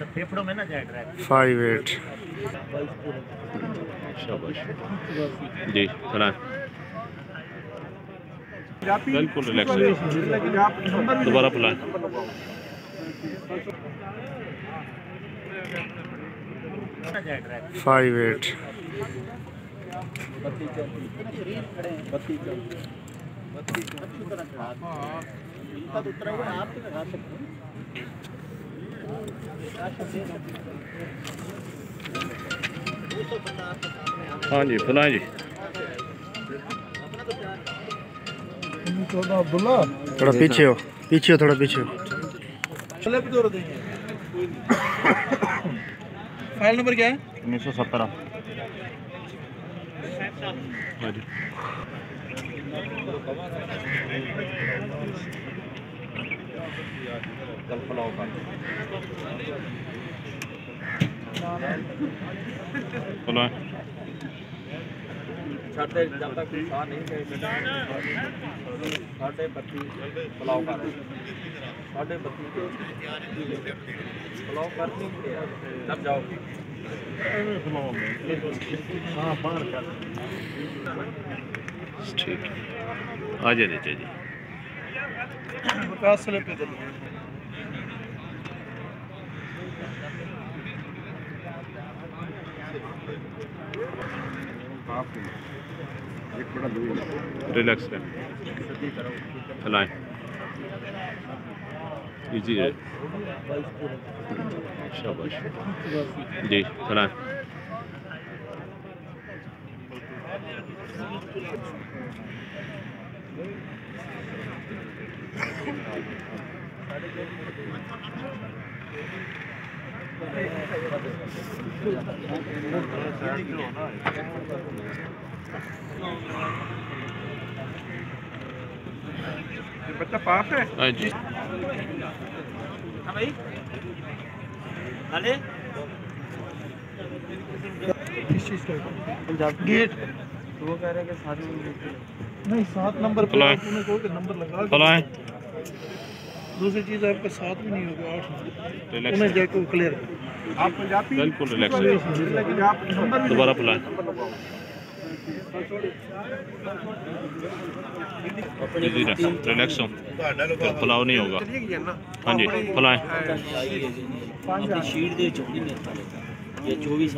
अंदर फेफड़ों में ना जाए ड्राइव फाइव एट। जी चलाएँ बिल्कुल रिलैक्स दोबारा बुलाएँ ना जाए ड्राइव फाइव एट। हाँ जी बुलाएँ जी थोड़ा पीछे हो पीछे हो थोड़ा पीछे हो फ़ाइल नंबर क्या है उन्नीस सौ सत्रह हाँ जी कल पुलाव का साढ़े जब तक साह नहीं गए बेटा साढ़े बत्ती पुलाव का साढ़े बत्ती के पुलाव कर नहीं तब जाओ। हाँ बाहर ठीक। आ जाए जी। रिलैक्स रहें चलाएँ इजी है। शाबाश। जी चलाएँ बच्चा पास है? हाँ जी। हाँ भाई। अरे किस चीज़ का पंजाब। गेट। वो कह रहे हैं कि नहीं सात नंबर कहो कि नंबर लगा दूसरी चीज़ आपका सात भी नहीं होगा आठ उन्हें। क्लियर आप पंजाबी बिल्कुल रिलैक्स दोबारा बुलाएँ रिलैक्स हो। नहीं होगा। हाँ जी बुलाएँ शीट दे चुकी है ये 24